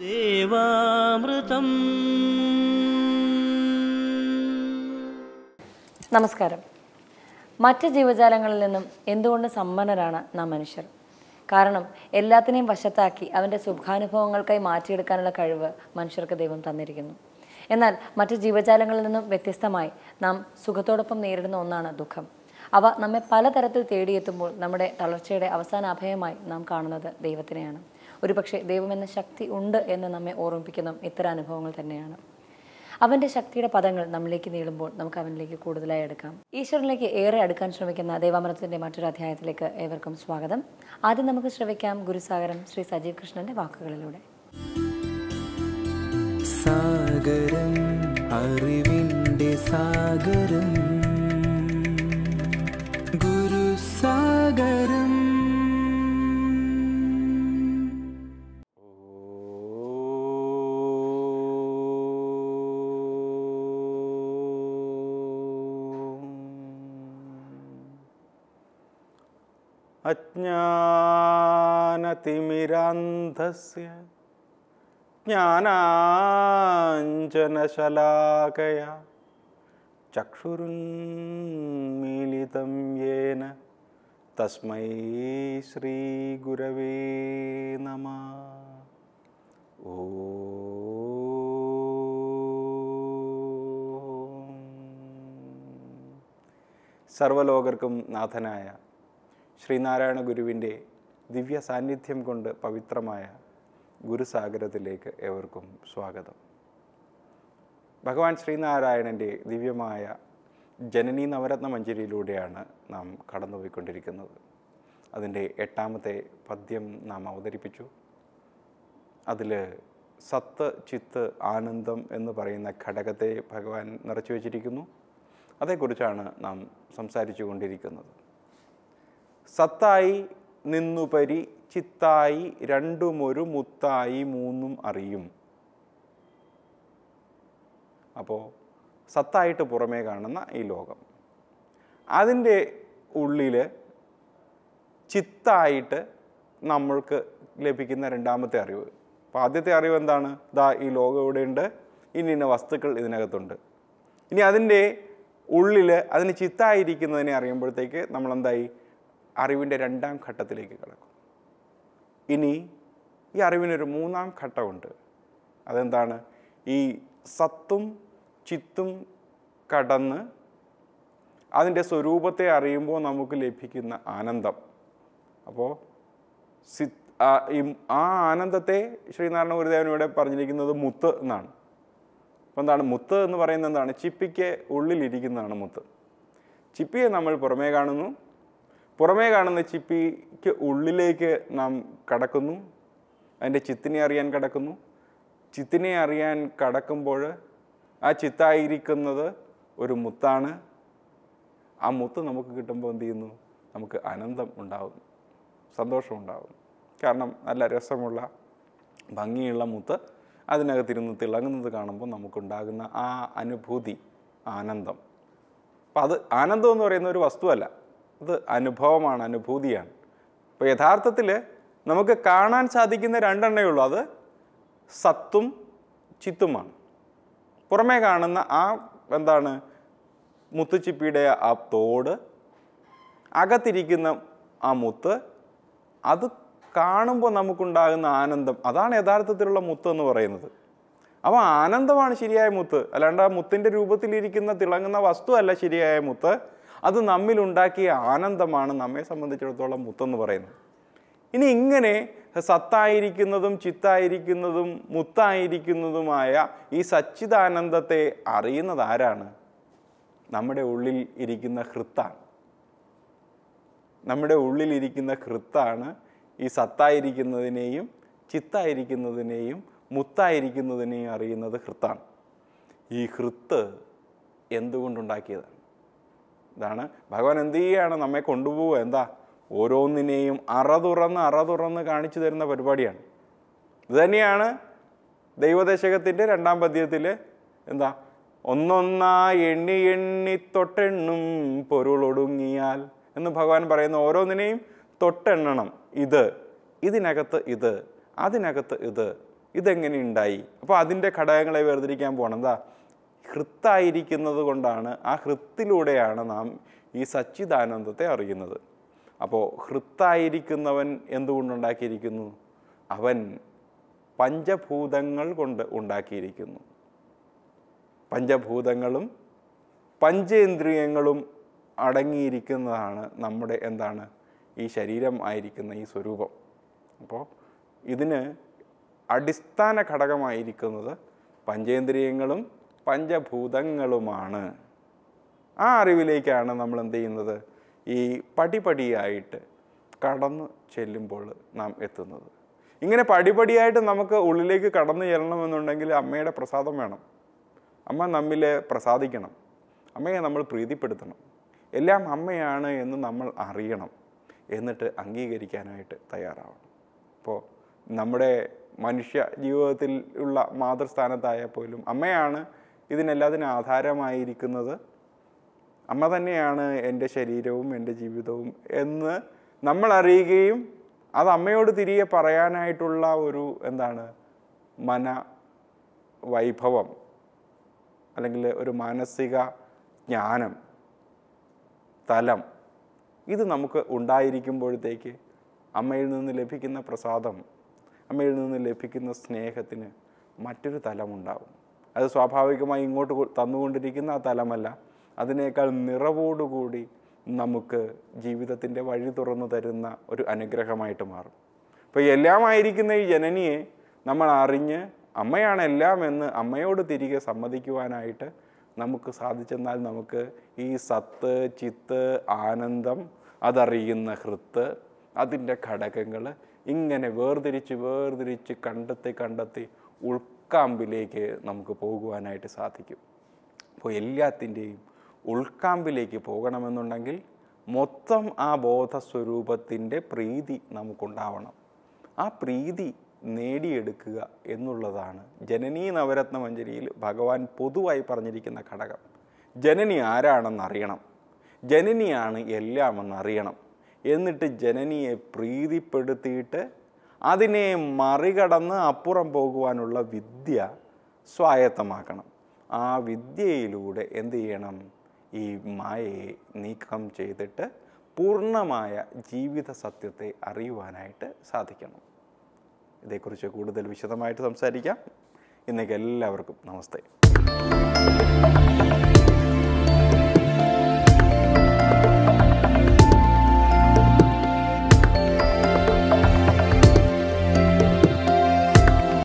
ദേവാമൃതം. നമസ്കാരം. മറ്റ് ജീവജാലങ്ങളിൽ നിന്നും എന്തുകൊണ്ട് സമ്പന്നരാണ് നാം മനുഷ്യർ? കാരണം എല്ലാത്തിനെയും വശത്താക്കി അവന്റെ സുഖാനുഭവങ്ങൾക്കായി മാറ്റിയെടുക്കാനുള്ള കഴിവ് മനുഷ്യർക്ക് ദൈവം തന്നിരിക്കുന്നു. എന്നാൽ മറ്റ് ജീവജാലങ്ങളിൽ നിന്നും വ്യത്യസ്തമായി നാം സുഖത്തോടൊപ്പം നേരിടുന്ന ഒന്നാണ് ദുഃഖം. അവ നമ്മെ പലതരത്തിൽ തേടിയെത്തുമ്പോൾ നമ്മുടെ തളർച്ചയുടെ അവസാന അഭയമായി നാം കാണുന്നത് ദൈവത്തിനെയാണ്. ഒരുപക്ഷെ ദൈവമെന്ന ശക്തി ഉണ്ട് എന്ന് നമ്മെ ഓർമ്മിപ്പിക്കുന്ന ഇത്തരം അനുഭവങ്ങൾ തന്നെയാണ്. അവന്റെ ശക്തിയുടെ പദങ്ങൾ നമ്മിലേക്ക് നീളുമ്പോൾ നമുക്ക് അവനിലേക്ക് കൂടുതലായി എടുക്കാം. ഈശ്വരനിലേക്ക് ഏറെ അടുക്കാൻ ശ്രമിക്കുന്ന ദൈവാമൃതത്തിന്റെ മറ്റൊരു അധ്യായത്തിലേക്ക് ഏവർക്കും സ്വാഗതം. ആദ്യം നമുക്ക് ശ്രവിക്കാം ഗുരുസാഗരം ശ്രീ സജീവ് കൃഷ്ണന്റെ വാക്കുകളിലൂടെ. സാഗരം അറിവിന്റെ സാഗരം അജ്ഞാനതിമിരാന്ധസ്യ ജ്ഞാനാഞ്ജനശലാകയ. ചക്ഷുരുന്മീലിതം യേന തസ്മൈ ശ്രീഗുരവേ നമ. ഓ. സർവലോകർക്കും നാഥനായ ശ്രീനാരായണ ഗുരുവിന്റെ ദിവ്യ സാന്നിധ്യം കൊണ്ട് പവിത്രമായ ഗുരുസാഗരത്തിലേക്ക് ഏവർക്കും സ്വാഗതം. ഭഗവാൻ ശ്രീനാരായണന്റെ ദിവ്യമായ ജനനി നവരത്ന മഞ്ജരിയിലൂടെയാണ് നാം കടന്നുപോയിക്കൊണ്ടിരിക്കുന്നത്. അതിന്റെ എട്ടാമത്തെ പദ്യം നാം അവതരിപ്പിച്ചു. അതിൽ സത്ത് ചിത്ത് ആനന്ദം എന്ന് പറയുന്ന ഘടകത്തെ ഭഗവാൻ നിറച്ചു വച്ചിരിക്കുന്നു അതേക്കുറിച്ചാണ് നാം സംസാരിച്ചു കൊണ്ടിരിക്കുന്നത്. സത്തായി നിന്നുപരി ചിത്തായി രണ്ടുമൊരു മുത്തായി മൂന്നും അറിയും. അപ്പോൾ സത്തായിട്ട് പുറമേ കാണുന്ന ഈ ലോകം. അതിന്റെ ഉള്ളിൽ ചിത്തായിട്ട് നമ്മൾക്ക് ലഭിക്കുന്ന രണ്ടാമത്തെ അറിവ്. അപ്പോൾ ആദ്യത്തെ അറിവ് എന്താണ്? ദാ ഈ ലോകം ഇവിടെയുണ്ട് ഇനി ഇന്ന വസ്തുക്കൾ ഇതിനകത്തുണ്ട്. ഇനി അതിന്റെ ഉള്ളിൽ അതിന് ചിത്തായിരിക്കുന്നതിനെ അറിയുമ്പോഴത്തേക്ക് നമ്മളെന്തായി? അറിവിന്റെ രണ്ടാം ഘട്ടത്തിലേക്ക് കടക്കും. ഇനി ഈ അറിവിനൊരു മൂന്നാം ഘട്ടമുണ്ട്. അതെന്താണ്? ഈ സത്തും ചിത്തും കടന്ന് അതിന്റെ സ്വരൂപത്തെ അറിയുമ്പോൾ നമുക്ക് ലഭിക്കുന്ന ആനന്ദം. അപ്പോൾ സി ആ ആനന്ദത്തെ ശ്രീനാരായണ ഗുരുദേവൻ ഇവിടെ പറഞ്ഞിരിക്കുന്നത് മുത്ത് എന്നാണ്. അപ്പോൾ എന്താണ്? മുത്ത് എന്ന് പറയുന്നത് എന്താണ്? ചിപ്പിക്ക് ഉള്ളിലിരിക്കുന്നതാണ് മുത്ത്. ചിപ്പിയെ നമ്മൾ പുറമേ കാണുന്നു. പുറമേ കാണുന്ന ചിപ്പിക്ക് ഉള്ളിലേക്ക് നാം കടക്കുന്നു. അതിന്റെ ചിത്തിനെ അറിയാൻ കടക്കുന്നു. ചിത്തിനെ അറിയാൻ കടക്കുമ്പോൾ ആ ചിത്തായിരിക്കുന്നത് ഒരു മുത്താണ്. ആ മുത്ത് നമുക്ക് കിട്ടുമ്പോൾ എന്ത് ചെയ്യുന്നു? നമുക്ക് ആനന്ദം ഉണ്ടാകുന്നു സന്തോഷം ഉണ്ടാവും കാരണം നല്ല രസമുള്ള ഭംഗിയുള്ള മുത്ത് അതിനകത്തിരുന്ന് തിളങ്ങുന്നത് കാണുമ്പോൾ നമുക്കുണ്ടാകുന്ന ആ അനുഭൂതി ആനന്ദം. അപ്പം അത് ആനന്ദം എന്ന് പറയുന്ന ഒരു വസ്തുവല്ല. അത് അനുഭവമാണ് അനുഭൂതിയാണ്. അപ്പോൾ യഥാർത്ഥത്തിൽ നമുക്ക് കാണാൻ സാധിക്കുന്ന രണ്ടെണ്ണേ ഉള്ളൂ. അത് സത്തും ചിത്തുമാണ്. പുറമേ കാണുന്ന ആ എന്താണ് മുത്തുച്ചിപ്പിയുടെ ആ തോട് അകത്തിരിക്കുന്ന ആ മുത്ത് അത് കാണുമ്പോൾ നമുക്കുണ്ടാകുന്ന ആനന്ദം. അതാണ് യഥാർത്ഥത്തിലുള്ള മുത്ത് എന്ന് പറയുന്നത്. അപ്പോൾ ആനന്ദമാണ് ശരിയായ മുത്ത്. അല്ലാണ്ട് ആ മുത്തിന്റെ രൂപത്തിലിരിക്കുന്ന തിളങ്ങുന്ന വസ്തുവല്ല ശരിയായ മുത്ത്. അത് നമ്മിലുണ്ടാക്കിയ ആനന്ദമാണ് നമ്മെ സംബന്ധിച്ചിടത്തോളം മുത്തെന്ന് പറയുന്നത്. ഇനി ഇങ്ങനെ സത്തായിരിക്കുന്നതും ചിത്തായിരിക്കുന്നതും മുത്തായിരിക്കുന്നതുമായ ഈ സച്ചിദാനന്ദത്തെ അറിയുന്നത് ആരാണ്? നമ്മുടെ ഉള്ളിൽ ഇരിക്കുന്ന ഹൃത്താണ്. നമ്മുടെ ഉള്ളിലിരിക്കുന്ന ഹൃത്താണ് ഈ സത്തായിരിക്കുന്നതിനെയും ചിത്തായിരിക്കുന്നതിനെയും മുത്തായിരിക്കുന്നതിനെയും അറിയുന്നത് ഹൃത്താണ്. ഈ ഹൃത്ത് എന്തുകൊണ്ടുണ്ടാക്കിയതാണ്? ഇതാണ്. ഭഗവാൻ എന്ത് ചെയ്യുകയാണ്? നമ്മെ കൊണ്ടുപോവുക. എന്താ? ഓരോന്നിനെയും അറതുറന്ന് അറതുറന്ന് അറ തുറന്ന് കാണിച്ചു തരുന്ന പരിപാടിയാണ്. ഇതുതന്നെയാണ് ദൈവദശകത്തിന്റെ രണ്ടാം പദ്യത്തിൽ എന്താ? ഒന്നൊന്നാ എണ്ണി എണ്ണി തൊട്ടെണ്ണും പൊരുളൊടുങ്ങിയാൽ എന്ന് ഭഗവാൻ പറയുന്ന ഓരോന്നിനെയും തൊട്ടെണ്ണണം. ഇത് ഇതിനകത്ത് ഇത് അതിനകത്ത് ഇത് ഇതെങ്ങനെ ഉണ്ടായി? അപ്പോൾ അതിന്റെ ഘടകങ്ങളെ വേർതിരിക്കാൻ പോകണം എന്താ? ഹൃത്തായിരിക്കുന്നത് കൊണ്ടാണ് ആ ഹൃത്തിലൂടെയാണ് നാം ഈ സച്ചിദാനന്ദത്തെ അറിയുന്നത്. അപ്പോൾ ഹൃത്തായിരിക്കുന്നവൻ എന്തുകൊണ്ടുണ്ടാക്കിയിരിക്കുന്നു അവൻ പഞ്ചഭൂതങ്ങൾ കൊണ്ട് ഉണ്ടാക്കിയിരിക്കുന്നു. പഞ്ചഭൂതങ്ങളും പഞ്ചേന്ദ്രിയങ്ങളും അടങ്ങിയിരിക്കുന്നതാണ് നമ്മുടെ എന്താണ്? ഈ ശരീരം ആയിരിക്കുന്ന ഈ സ്വരൂപം. അപ്പോൾ ഇതിന് അടിസ്ഥാന ഘടകമായിരിക്കുന്നത് പഞ്ചേന്ദ്രിയങ്ങളും പഞ്ചഭൂതങ്ങളുമാണ്. ആ അറിവിലേക്കാണ് നമ്മൾ എന്ത് ചെയ്യുന്നത്? ഈ പടിപടിയായിട്ട് കടന്നു ചെല്ലുമ്പോൾ നാം എത്തുന്നത്. ഇങ്ങനെ പടിപടിയായിട്ട് നമുക്ക് ഉള്ളിലേക്ക് കടന്നു ചെല്ലണമെന്നുണ്ടെങ്കിൽ അമ്മയുടെ പ്രസാദം വേണം. അമ്മ നമ്മിൽ പ്രസാദിക്കണം. അമ്മയെ നമ്മൾ പ്രീതിപ്പെടുത്തണം. എല്ലാം അമ്മയാണ് എന്ന് നമ്മൾ അറിയണം. എന്നിട്ട് അംഗീകരിക്കാനായിട്ട് തയ്യാറാവണം. അപ്പോൾ നമ്മുടെ മനുഷ്യ ജീവിതത്തിൽ ഉള്ള മാതൃസ്ഥാനത്തായാൽ പോലും അമ്മയാണ് ഇതിനെല്ലാത്തിനും ആധാരമായിരിക്കുന്നത് അമ്മ തന്നെയാണ് എന്റെ ശരീരവും എന്റെ ജീവിതവും എന്ന് നമ്മൾ അറിയുകയും അത് അമ്മയോട് തിരികെ പറയാനായിട്ടുള്ള ഒരു എന്താണ് മന വൈഭവം അല്ലെങ്കിൽ ഒരു മാനസിക ജ്ഞാനം തലം ഇത് നമുക്ക് ഉണ്ടായിരിക്കുമ്പോഴത്തേക്ക് അമ്മയിൽ നിന്ന് ലഭിക്കുന്ന പ്രസാദം അമ്മയിൽ നിന്ന് ലഭിക്കുന്ന സ്നേഹത്തിന് മറ്റൊരു തലമുണ്ടാവും. അത് സ്വാഭാവികമായി ഇങ്ങോട്ട് തന്നുകൊണ്ടിരിക്കുന്ന ആ തലമല്ല. അതിനേക്കാൾ നിറവോടുകൂടി നമുക്ക് ജീവിതത്തിന്റെ വഴി തുറന്നു തരുന്ന ഒരു അനുഗ്രഹമായിട്ട് മാറും. അപ്പോൾ എല്ലാമായിരിക്കുന്ന ഈ ജനനിയെ നമ്മൾ അറിഞ്ഞ് അമ്മയാണ് എല്ലാം എന്ന് അമ്മയോട് തിരികെ സമ്മതിക്കുവാനായിട്ട് നമുക്ക് സാധിച്ചെന്നാൽ നമുക്ക് ഈ സത്ത് ചിത്ത് ആനന്ദം അതറിയുന്ന ഹൃത്ത് അതിന്റെ ഘടകങ്ങൾ ഇങ്ങനെ വേർതിരിച്ച് വേർതിരിച്ച് കണ്ടെത്തി കണ്ടെത്തി ഉൾക്കാമ്പിലേക്ക് നമുക്ക് പോകുവാനായിട്ട് സാധിക്കും. അപ്പോൾ എല്ലാത്തിന്റെയും ഉൾക്കാമ്പിലേക്ക് പോകണമെന്നുണ്ടെങ്കിൽ മൊത്തം ആ ബോധസ്വരൂപത്തിന്റെ പ്രീതി നമുക്കുണ്ടാവണം. ആ പ്രീതി നേടിയെടുക്കുക എന്നുള്ളതാണ് ജനനീ നവരത്ന മഞ്ജരിയിൽ ഭഗവാൻ പൊതുവായി പറഞ്ഞിരിക്കുന്ന ഘടകം. ജനനി ആരാണെന്നറിയണം. ജനനിയാണ് എല്ലാമെന്നറിയണം. എന്നിട്ട് ജനനിയെ പ്രീതിപ്പെടുത്തിയിട്ട് അതിനെ മറികടന്ന് അപ്പുറം പോകുവാനുള്ള വിദ്യ സ്വായത്തമാക്കണം. ആ വിദ്യയിലൂടെ എന്ത് ചെയ്യണം? ഈ മായയെ നീക്കം ചെയ്തിട്ട് പൂർണമായ ജീവിത സത്യത്തെ അറിയുവാനായിട്ട് സാധിക്കണം. ഇതേക്കുറിച്ച് കൂടുതൽ വിശദമായിട്ട് സംസാരിക്കാം. ഇന്നേക്ക് എല്ലാവർക്കും നമസ്തേ.